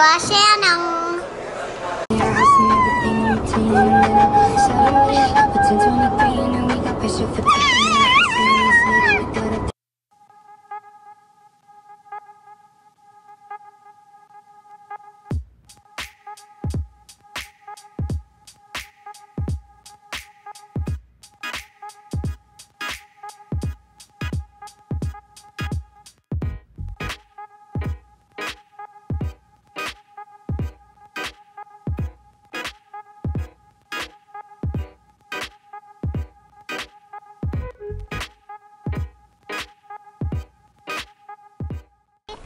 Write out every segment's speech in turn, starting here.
welcome back to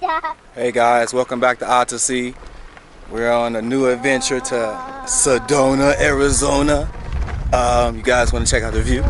Hey guys, welcome back to Odyssey. We're on a new adventure to Sedona, Arizona. Um, you guys want to check out the view?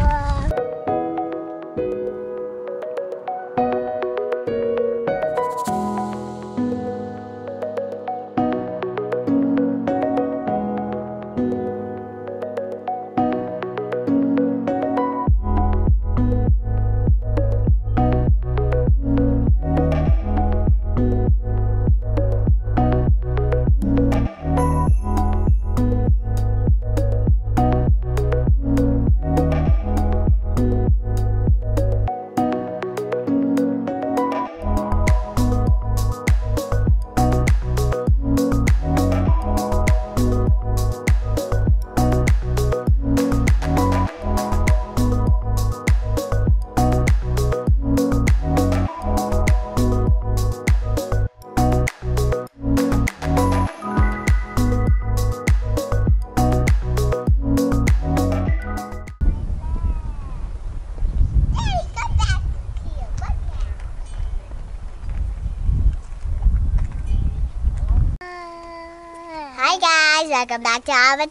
Welcome back to Abba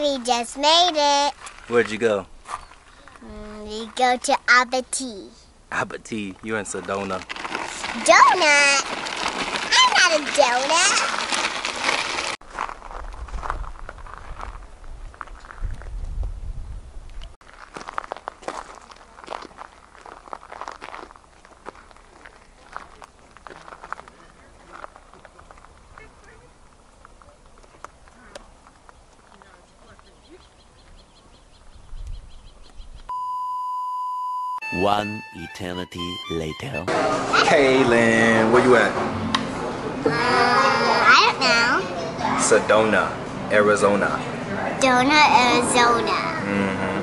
We just made it. Where'd you go? Mm, We go to Abba Tea. Abati, you're in Sedona. Donut? I'm not a donut. One eternity later. Kaylin, where you at? Uh, I don't know. Sedona, Arizona. Donut, Arizona. hmm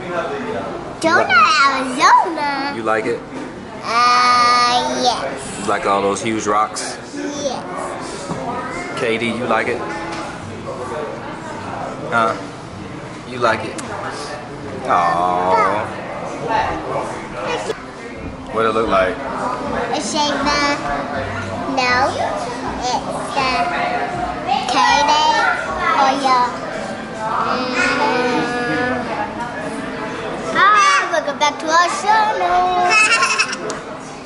Donut, Arizona? You like it? Uh, yes. You like all those huge rocks? Yes. Katie, you like it? Huh? You like it? Aww. What it look like? A shaver. No. It's the Katie or your. Mm. Ah, welcome back to our channel.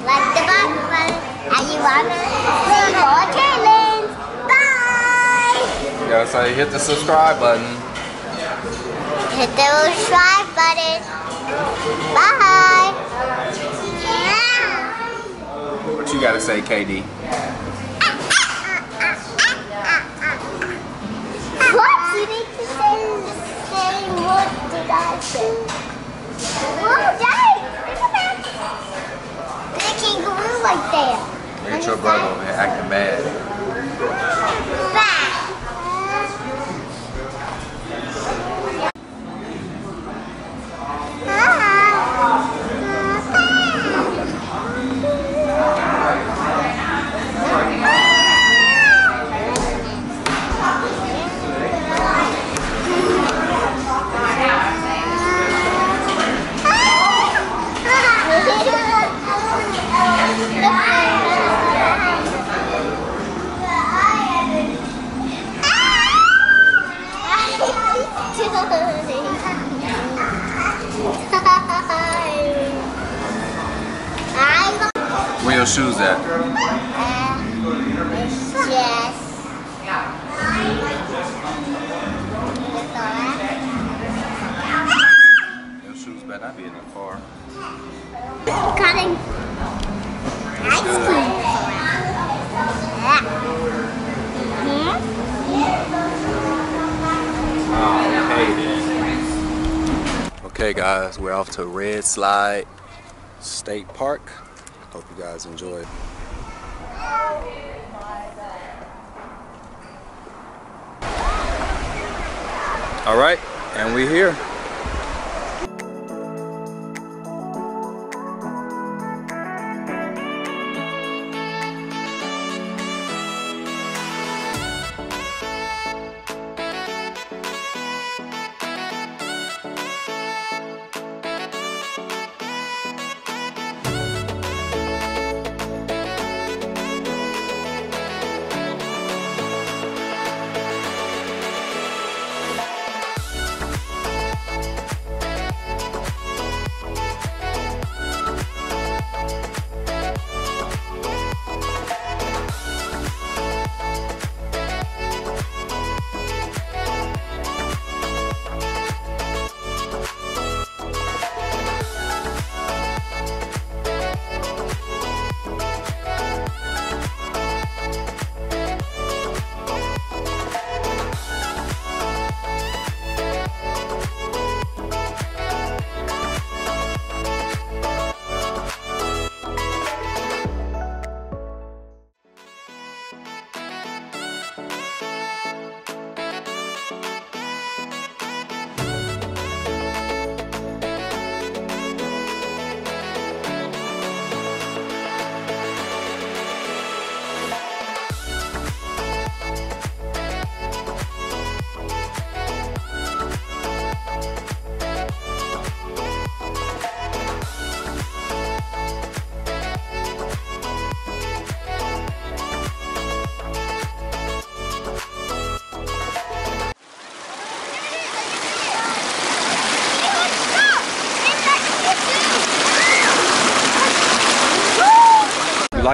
like the button button. And you wanna see more Kaylin. Bye. Yeah, so hit the subscribe button. Hit the subscribe button. Bye. What gotta say, KD? What? You need to say, say what did I say? Whoa, Daddy! Look at that! A kangaroo right there. Look at your brother over here acting bad. Yes. Your shoes better not be in the car. Cutting ice cream. Okay guys, we're off to Red Slide State Park. Hope you guys enjoy. All right, and we're here.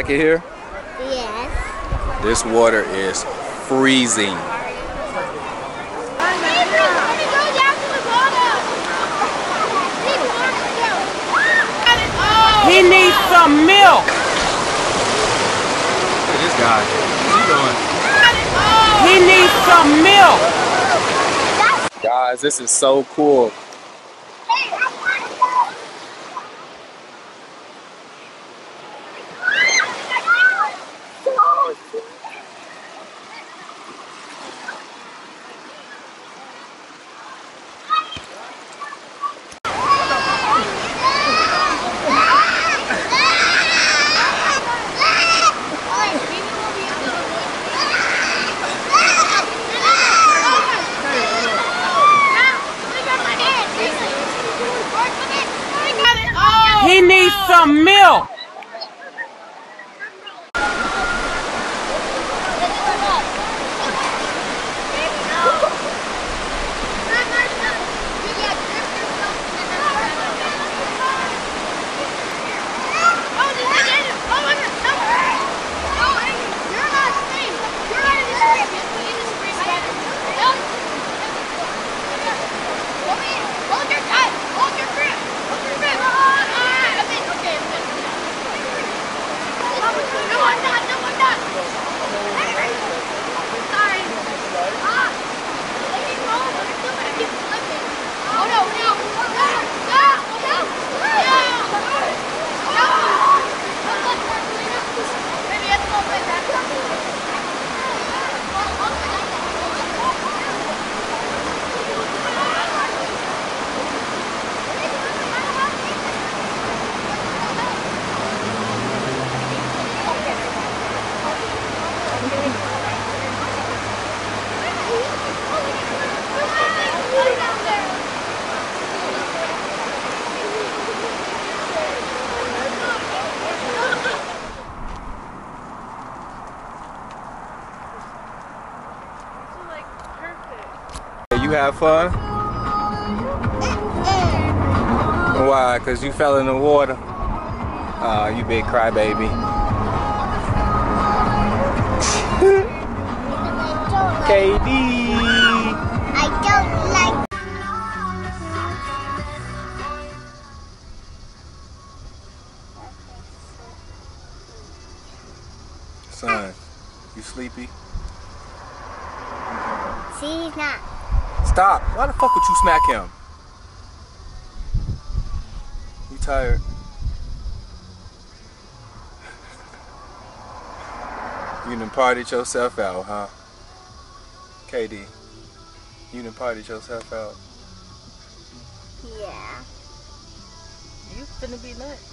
Like it here? Yes. This water is freezing. He needs some milk. Look at this guy. What's he doing? He needs some milk. Guys, this is so cool. You have fun? Why? Because you fell in the water? You big crybaby. KD! Stop. Why the fuck would you smack him? You tired. you done partied yourself out, huh? KD, you done partied yourself out. Yeah. You finna be nuts.